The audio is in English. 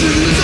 to